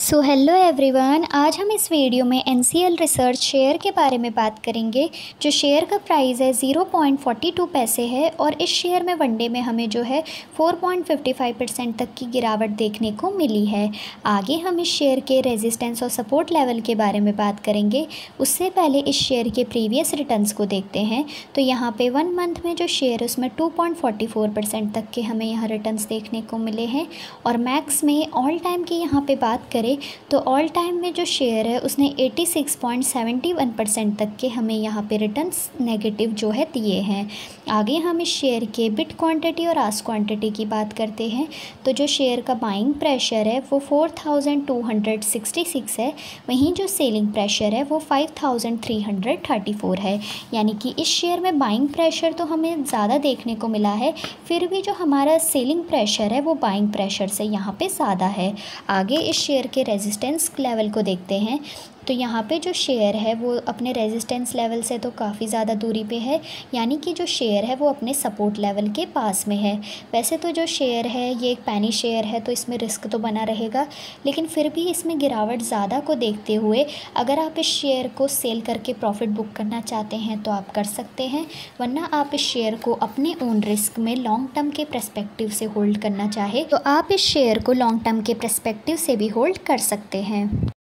So hello everyone आज हम इस वीडियो में एन रिसर्च शेयर के बारे में बात करेंगे, जो शेयर का प्राइस है ज़ीरो पॉइंट फोर्टी टू पैसे है और इस शेयर में वनडे में हमें जो है four point fifty five percent तक की गिरावट देखने को मिली है। आगे हम इस शेयर के रेजिस्टेंस और सपोर्ट लेवल के बारे में बात करेंगे। उससे पहले इस शेयर के प्रीवियस रिटर्न को देखते हैं। तो यहाँ पर वन मंथ में जो शेयर है, उसमें टू तक के हमें यहाँ रिटर्न देखने को मिले हैं। और मैक्स में ऑल टाइम की यहाँ पर बात करें तो ऑल टाइम में जो शेयर है, उसने 86.71 परसेंट तक के हमें यहाँ पे रिटर्न्स नेगेटिव जो है दिए हैं। आगे हम इस शेयर के बिट क्वांटिटी और आस क्वांटिटी की बात करते हैं। तो जो शेयर का बाइंग प्रेशर है, वो 4266 है। वहीं जो सेलिंग प्रेशर है, वो 5334 है। यानी कि इस शेयर में बाइंग प्रेशर तो हमें ज़्यादा देखने को मिला है, फिर भी जो हमारा सेलिंग प्रेशर है, वो बाइंग प्रेशर से यहाँ पे ज़्यादा है। आगे इस शेयर के रेजिस्टेंस लेवल को देखते हैं। तो यहाँ पे जो शेयर है, वो अपने रेजिस्टेंस लेवल से तो काफ़ी ज़्यादा दूरी पे है, यानी कि जो शेयर है वो अपने सपोर्ट लेवल के पास में है। वैसे तो जो शेयर है, ये एक पैनी शेयर है तो इसमें रिस्क तो बना रहेगा, लेकिन फिर भी इसमें गिरावट ज़्यादा को देखते हुए अगर आप इस शेयर को सेल करके प्रॉफिट बुक करना चाहते हैं तो आप कर सकते हैं, वरना आप इस शेयर को अपने ओन रिस्क में लॉन्ग टर्म के प्रस्पेक्टिव से होल्ड करना चाहे तो आप इस शेयर को लॉन्ग टर्म के प्रस्पेक्टिव से भी होल्ड कर सकते हैं।